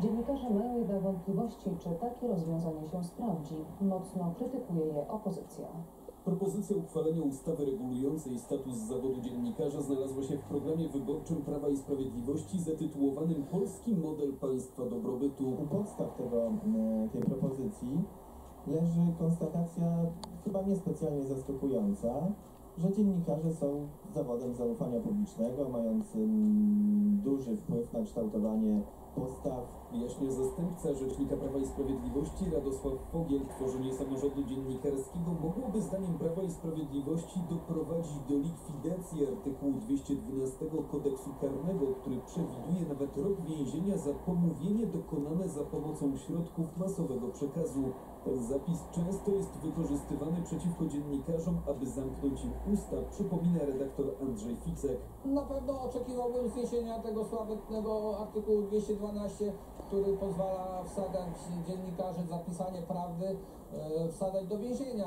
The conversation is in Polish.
Dziennikarze mają jednak wątpliwości, czy takie rozwiązanie się sprawdzi. Mocno krytykuje je opozycja. Propozycja uchwalenia ustawy regulującej status zawodu dziennikarza znalazła się w programie wyborczym Prawa i Sprawiedliwości zatytułowanym Polski model państwa dobrobytu. U podstaw tego, tej propozycji leży konstatacja chyba niespecjalnie zaskakująca, że dziennikarze są zawodem zaufania publicznego, mającym duży wpływ na kształtowanie postaw Wyjaśnia zastępca Rzecznika Prawa i Sprawiedliwości Radosław Fogiel. Tworzenie samorządu dziennikarskiego mogłoby zdaniem Prawa i Sprawiedliwości doprowadzić do likwidacji artykułu 212 kodeksu karnego, który przewiduje nawet rok więzienia za pomówienie dokonane za pomocą środków masowego przekazu. Ten zapis często jest wykorzystywany przeciwko dziennikarzom, aby zamknąć im usta, przypomina redaktor Andrzej Ficek. Na pewno oczekiwałbym zniesienia tego sławetnego artykułu 212, który pozwala wsadzać dziennikarzy za pisanie prawdy, e, wsadzać do więzienia.